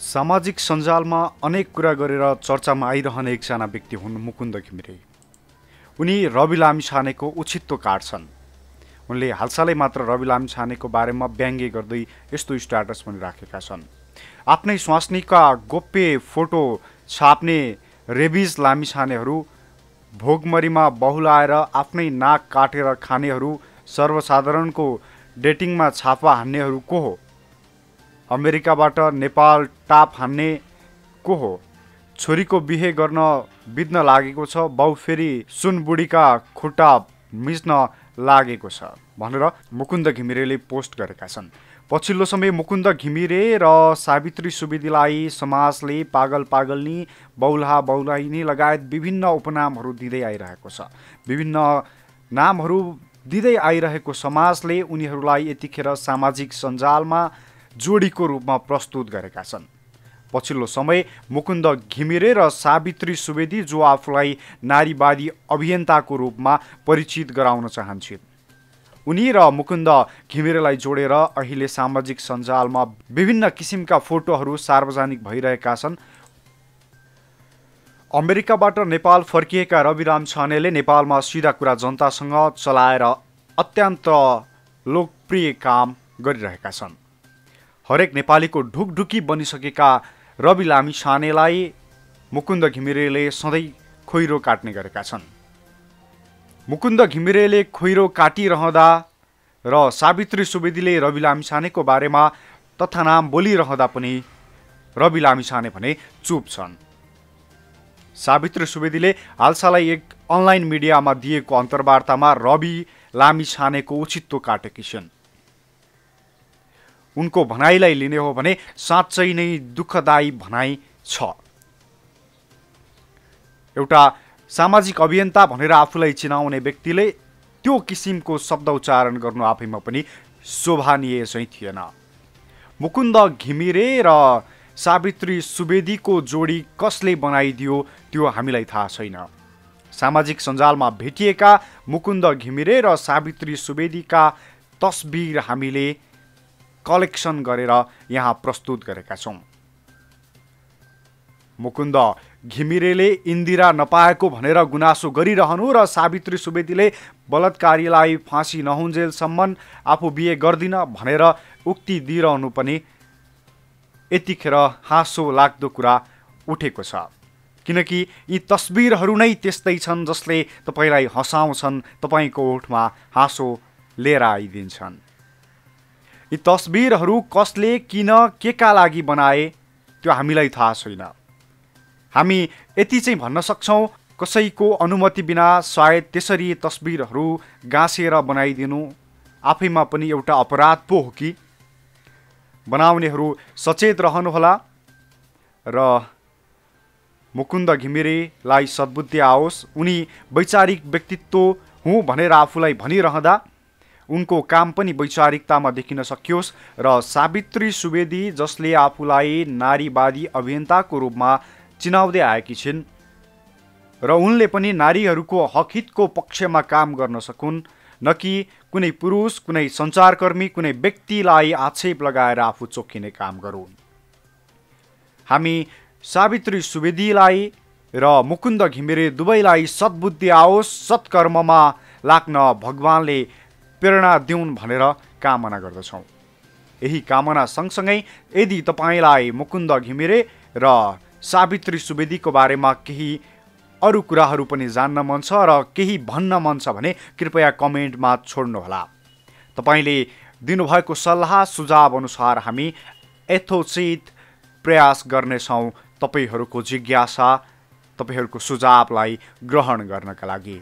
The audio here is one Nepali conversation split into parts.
सामाजिक सञ्जालमा अनेक कुरा गरेर चर्चामा आइरहने एकजना व्यक्ति हुन् मुकुन्द घिमिरे। उनी रवि लामिछानेको उछित्तो काट्छन् उनले हालसालै मात्र रवि लामिछानेको बारेमा व्यङ्ग्य गर्दै यस्तो स्ट्याटस पनि राखेका छन्। आफ्नै स्वास्नीका गोप्य फोटो छाप्ने रेबिज लामिछानेहरू भोगमरीमा बहुलाएर आफ्नै नाक काटेर खानेहरू सर्वसाधारणको डेटिङमा छापा हान्नेहरू को हो? अमेरिकाबाट नेपाल टाप हान्ने को हो? छोरीको बिहे गर्न बित्न लागेको छ बाउ फेरि सुनबुढीका खुट्टा मिच्न लागेको छ भनेर मुकुन्द घिमिरेले पोस्ट गरेका छन्। पछिल्लो समय मुकुन्द घिमिरे र सावित्री सुवेदीलाई समाजले पागल पागलनी बौला बौलाइनी लगायत विभिन्न उपनामहरू दिँदै आइरहेको छ। विभिन्न नामहरू दिँदै आइरहेको समाजले उनीहरूलाई यतिखेर सामाजिक सञ्जालमा जोडीको रूपमा प्रस्तुत गरेका छन्। पछिल्लो समय मुकुन्द घिमिरे र सावित्री सुवेदी जो आफूलाई नारीवादी अभियन्ताको रूपमा परिचित गराउन चाहन्छन्। उनी र मुकुन्द घिमिरेलाई जोडेर अहिले सामाजिक सञ्जालमा विभिन्न किसिमका फोटोहरू सार्वजनिक भइरहेका छन्। अमेरिकाबाट नेपाल फर्किएका रविराम छानेले नेपालमा सिधा कुरा जनतासँग चलाएर अत्यन्त लोकप्रिय काम गरिरहेका छन्। हरेक नेपालीको ढुकढुकी बनिसकेका रवि लामी छानेलाई मुकुन्द घिमिरेले सधैँ खोइरो काट्ने गरेका छन्। मुकुन्द घिमिरेले खोइरो काटिरहँदा र सावित्री सुवेदीले रवि लामिछानेको बारेमा तथा नाम बोलिरहँदा पनि रवि लामिछाने भने चुप छन्। सावित्री सुवेदीले हालसालै एक अनलाइन मिडियामा दिएको अन्तर्वार्तामा रवि लामिछानेको उचित्तो काटेकी छिन्। उनको भनाइलाई लिने हो भने साँच्चै नै दुःखदायी भनाइ छ। एउटा सामाजिक अभियन्ता भनेर आफूलाई चिनाउने व्यक्तिले त्यो किसिमको शब्द उच्चारण गर्नु आफैमा पनि शोभानीय चाहिँ थिएन। मुकुन्द घिमिरे र सावित्री सुवेदीको जोडी कसले बनाइदियो त्यो हामीलाई थाहा छैन। सामाजिक सञ्जालमा भेटिएका मुकुन्द घिमिरे र सावित्री सुवेदीका तस्बिर हामीले कलेक्सन गरेर यहाँ प्रस्तुत गरेका छौँ। मुकुन्द घिमिरेले इन्दिरा नपाएको भनेर गुनासो गरिरहनु र सावित्री सुवेदीले बलात्कारीलाई फाँसी नहुन्जेलसम्म आफू बिहे गर्दिन भनेर उक्ति दिइरहनु पनि यतिखेर हाँसो लाग्दो कुरा उठेको छ। किनकि यी तस्बिरहरू नै त्यस्तै छन् जसले तपाईँलाई हँसाउँछन् तपाईँको ओठमा हाँसो लिएर आइदिन्छन्। यी तस्बिरहरू कसले किन के का लागि बनाए त्यो हामीलाई थाहा छैन। हामी यति चाहिँ भन्न सक्छौँ कसैको अनुमति बिना सायद त्यसरी तस्बिरहरू गाँसेर बनाइदिनु आफैमा पनि एउटा अपराध पो हो कि? बनाउनेहरू सचेत रहनुहोला र मुकुन्द घिमिरेलाई सद्बुद्धि आओस्। उनी वैचारिक व्यक्तित्व हुँ भनेर आफूलाई भनिरहँदा उनको काम पनि वैचारिकतामा देखिन सकियोस् र सावित्री सुवेदी जसले आफूलाई नारीवादी अभियन्ताको रूपमा चिनाउँदै आएकी छिन् र उनले पनि नारीहरूको हकहितको पक्षमा काम गर्न सकुन् न कि कुनै पुरुष कुनै सञ्चारकर्मी कुनै व्यक्तिलाई आक्षेप लगाएर आफू चोखिने काम गरून्। हामी सावित्री सुवेदीलाई र मुकुन्द घिमिरे दुवैलाई सद्बुद्धि आओस् सत्कर्ममा लाग्न भगवान्ले प्रेरणा दिउन् भनेर कामना गर्दछौँ। यही कामना सँगसँगै यदि तपाईँलाई मुकुन्द घिमिरे र सावित्री सुवेदीको बारेमा केही अरू कुराहरू पनि जान्न मन छ र केही भन्न मन छ भने कृपया कमेन्टमा छोड्नुहोला। तपाईँले दिनुभएको सल्लाह सुझाव अनुसार हामी यथोचित प्रयास गर्नेछौँ तपाईँहरूको जिज्ञासा तपाईँहरूको सुझावलाई ग्रहण गर्नका लागि।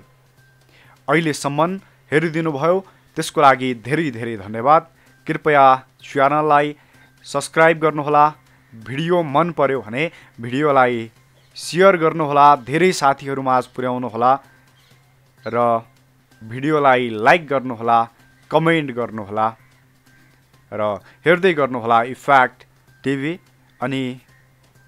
अहिलेसम्म हेरिदिनुभयो त्यसको लागि धेरै धेरै धन्यवाद। कृपया च्यानललाई सब्सक्राइब गर्नुहोला। भिडियो मन पर्यो भने भिडियोलाई सेयर गर्नुहोला। धेरै साथीहरूमाझ पुर्याउनुहोला र भिडियोलाई लाइक गर्नुहोला कमेन्ट गर्नुहोला र हेर्दै गर्नुहोला इफ्याक्ट टिभी। अनि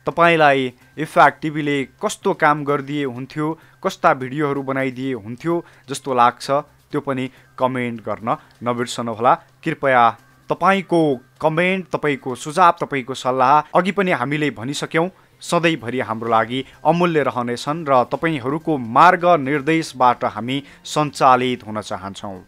तपाईँलाई इफ्याक्ट टिभीले कस्तो काम गरिदिए हुन्थ्यो कस्ता भिडियोहरू बनाइदिए हुन्थ्यो जस्तो लाग्छ। त्यो पनि कमेन्ट गर्न नबिर्सनुहोला। कृपया तपाईँको कमेन्ट तपाईँको सुझाव तपाईँको सल्लाह अघि पनि हामीले भनिसक्यौँ। सधैँभरि हाम्रो लागि अमूल्य रहनेछन् र तपाईँहरूको मार्ग निर्देशबाट हामी सञ्चालित हुन चाहन्छौँ।